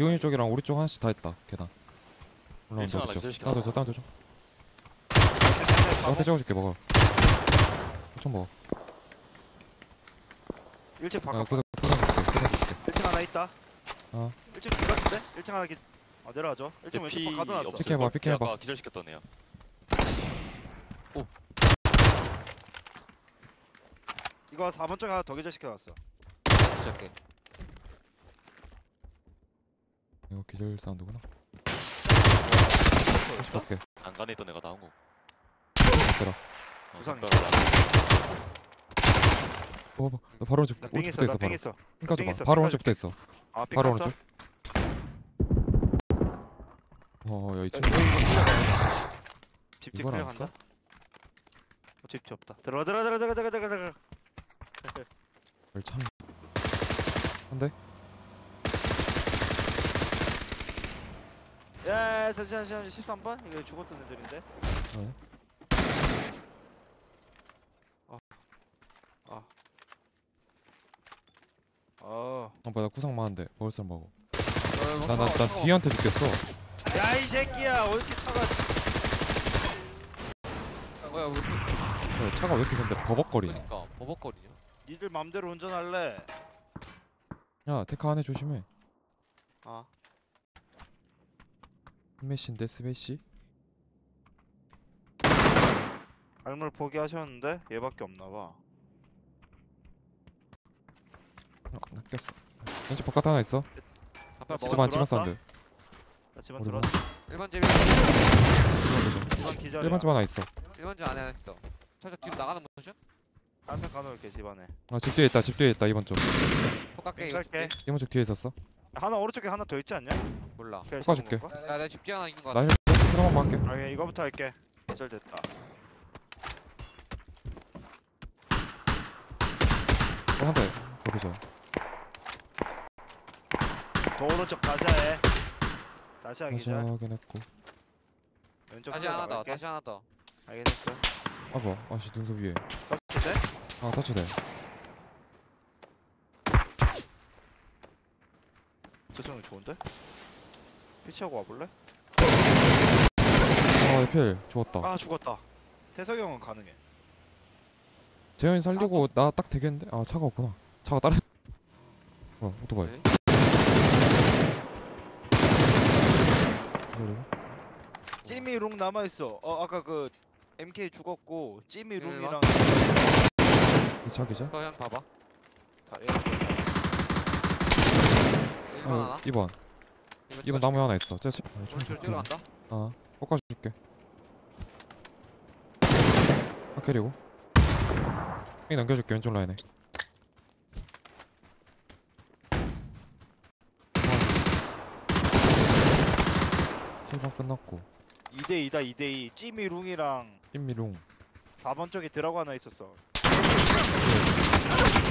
지훈이 쪽이랑 우리 쪽 하나씩 다 했다 계단 올라온다 일층 하나 그쪽 기절시켰다. 사운드 줘 사운드 줘 나한테 찍어줄게 먹어 총 먹어 1층 아 바깥 구석 구석 줄게 구석 줄게 1층 하나 있다 어. 1층 두 같은데? 1층 하나 기... 아 내려가죠 1층 피 왼쪽 방 가둬놨어 없을 피켓 해봐, 걸? 피켓 해봐. 아까 기절시켰던 애야. 이거 4번 쪽에 하나 더 기절 시켜놨어 시작해. 이거 기절 사운드구나. 있어? 오케이 안간에 있던 애가 나온 거. 들어 어, 부상이 손가락. 봐봐. 나 바로 오른쪽 있어 있어 나빙 바로. 있어. 핑까지 빙봐 있어, 바로 빙 오른쪽도 있어. 아빙 바로? 오른쪽. 어 야 이층 집집 이건 안 끌려간다. 써? 어, 집집 없다. 들어가 들어가 들어가 들어가 들어가 들어가. 참. 한대 야 잠시만 잠시만 13번? 이거 죽었던 애들인데 네. 아. 아. 어. 어 뭐야 나 구상 많은데 먹을 사람 먹어 어, 나 나 나 뒤한테 죽겠어 야 이 새끼야 왜 이렇게 차가 뭐야 우리 야, 차가 왜 이렇게 근데 버벅거리냐 그러니까 버벅거리냐? 니들 맘대로 운전할래 야 데카 안에 조심해 아 스매시인데 스매시? 알물 포기하셨는데 얘밖에 없나봐. 어, 나 꼈어. 왼쪽 바깥 하나 있어. 아빠 집안 집안 집안 들어왔다? 사운드 나 집안 들어왔어. 1번 집 집안 기절이야. 1번 집 하나 있어. 1번 집 안에 있어. 살짝 뒤로 나가는 모션? 한명 가놓을게 집안에. 아집 뒤에 있다 집 뒤에 있다 2번 쪽. 폭각게 짤게. 2번 쪽 뒤에 있었어 하나 오른쪽에 하나 더 있지 않냐? 몰라. 잡은 건가? 야내 집뒤 하나 있는 거나 같아. 힐 그런 것만 할게 아 그냥 이거부터 할게 기절됐다 또 한대 거기죠 더 오른쪽 다시 해 다시 하기 다시 전 확인했고 왼쪽 다시 하나 더. 다시 하나 더. 알겠어 아봐 아씨 눈썹 위에 터치돼? 아 터치돼 저쪽은 좋은데? 피치하고 와볼래? 아 에필 죽었다 아 죽었다 태석이 형은 가능해 재현이 살리고 나 딱 되겠는데? 아 차가 없구나 차가 다른 어 오토바이 네. 이거를 찌미 롱 남아있어 어 아까 그 MK 죽었고 찌미 일번? 롱이랑 이 차 기자 그거 형 봐봐. 다 얘. 1번 하나. 2번. 2번 나무에 하나 있어. 쟤 쟤- 아, 좀 오른쪽으로 뛰러 간다. 아 꺾어줄게. 아 캐리고. 이 넘겨줄게 왼쪽 라인에. 아. 7번 끝났고. 2대2다 2대2 찌미 롱이랑 찐미룽. 4번 쪽에 드라고 하나 있었어. 어 뭐야